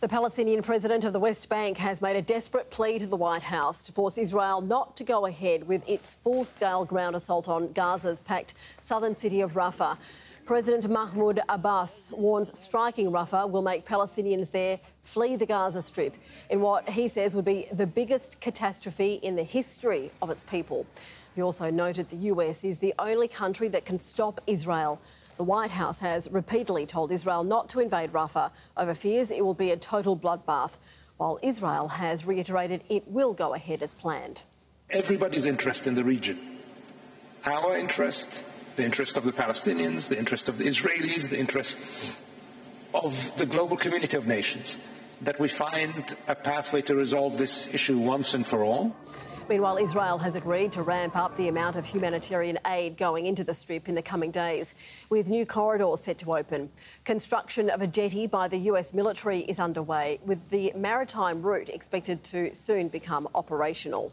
The Palestinian president of the West Bank has made a desperate plea to the White House to force Israel not to go ahead with its full scale ground assault on Gaza's packed southern city of Rafah. President Mahmoud Abbas warns striking Rafah will make Palestinians there flee the Gaza Strip in what he says would be the biggest catastrophe in the history of its people. He also noted the US is the only country that can stop Israel. The White House has repeatedly told Israel not to invade Rafah over fears it will be a total bloodbath, while Israel has reiterated it will go ahead as planned. Everybody's interest in the region. Our interest, the interest of the Palestinians, the interest of the Israelis, the interest of the global community of nations, that we find a pathway to resolve this issue once and for all. Meanwhile, Israel has agreed to ramp up the amount of humanitarian aid going into the strip in the coming days, with new corridors set to open. Construction of a jetty by the US military is underway, with the maritime route expected to soon become operational.